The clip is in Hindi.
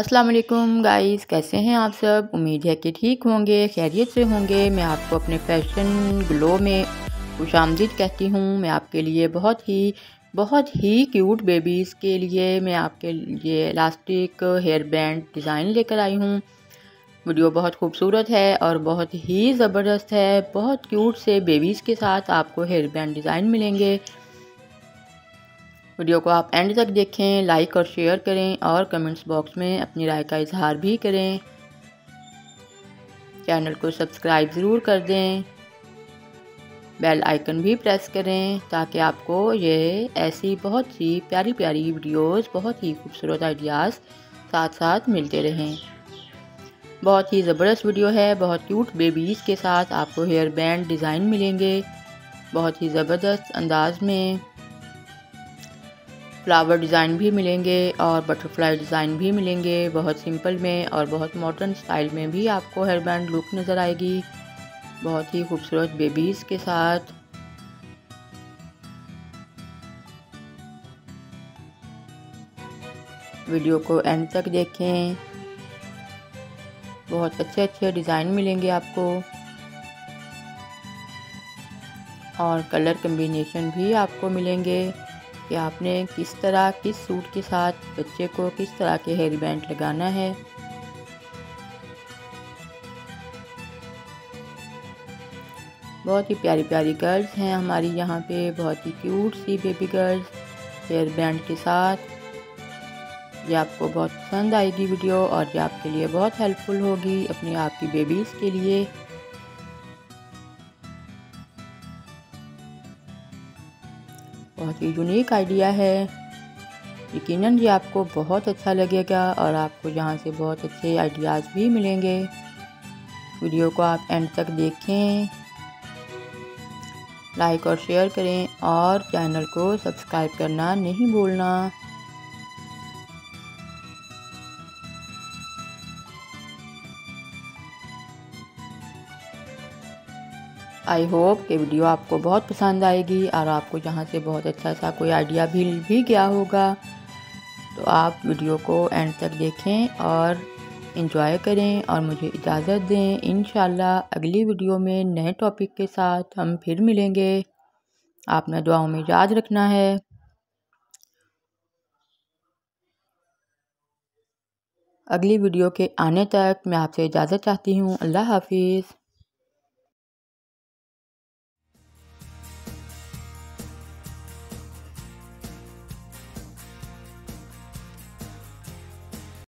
अस्सलाम वालेकुम गाइस, कैसे हैं आप सब? उम्मीद है कि ठीक होंगे, खैरियत से होंगे। मैं आपको अपने फ़ैशन ग्लो में खुश आमदीद कहती हूँ। मैं आपके लिए बहुत ही बहुत ही क्यूट बेबीज़ के लिए मैं आपके लिए इलास्टिक हेयर बैंड डिज़ाइन लेकर आई हूँ। वीडियो बहुत खूबसूरत है और बहुत ही ज़बरदस्त है। बहुत क्यूट से बेबीज़ के साथ आपको हेयर बैंड डिज़ाइन मिलेंगे। वीडियो को आप एंड तक देखें, लाइक और शेयर करें और कमेंट्स बॉक्स में अपनी राय का इजहार भी करें। चैनल को सब्सक्राइब ज़रूर कर दें। बेल आइकन भी प्रेस करें ताकि आपको ये ऐसी बहुत सी प्यारी प्यारी वीडियोस, बहुत ही खूबसूरत आइडियाज़ साथ साथ मिलते रहें। बहुत ही ज़बरदस्त वीडियो है, बहुत क्यूट बेबीज़ के साथ आपको हेयर बैंड डिज़ाइन मिलेंगे। बहुत ही ज़बरदस्त अंदाज में फ्लावर डिज़ाइन भी मिलेंगे और बटरफ्लाई डिज़ाइन भी मिलेंगे, बहुत सिंपल में और बहुत मॉडर्न स्टाइल में भी आपको हेयर बैंड लुक नज़र आएगी। बहुत ही खूबसूरत बेबीज़ के साथ। वीडियो को एंड तक देखें। बहुत अच्छे अच्छे डिज़ाइन मिलेंगे आपको। और कलर कम्बिनेशन भी आपको मिलेंगे। कि आपने किस तरह, किस सूट के साथ बच्चे को किस तरह के हेयर बैंड लगाना है। बहुत ही प्यारी प्यारी गर्ल्स हैं हमारी यहाँ पे, बहुत ही क्यूट सी बेबी गर्ल्स हेयर बैंड के साथ। ये आपको बहुत पसंद आएगी वीडियो और ये आपके लिए बहुत हेल्पफुल होगी अपनी आपकी बेबीज़ के लिए। बहुत ही यूनिक आइडिया है। यकीनन ये आपको बहुत अच्छा लगेगा और आपको यहाँ से बहुत अच्छे आइडियाज़ भी मिलेंगे। वीडियो को आप एंड तक देखें लाइक और शेयर करें और चैनल को सब्सक्राइब करना नहीं भूलना। आई होप कि वीडियो आपको बहुत पसंद आएगी और आपको यहाँ से बहुत अच्छा सा कोई आइडिया भी भी गया होगा तो आप वीडियो को एंड तक देखें और इन्जॉय करें और मुझे इजाज़त दें। इन अगली वीडियो में नए टॉपिक के साथ हम फिर मिलेंगे। आपने दुआओं में याद रखना है। अगली वीडियो के आने तक मैं आपसे इजाज़त चाहती हूँ। अल्लाह हाफिज़।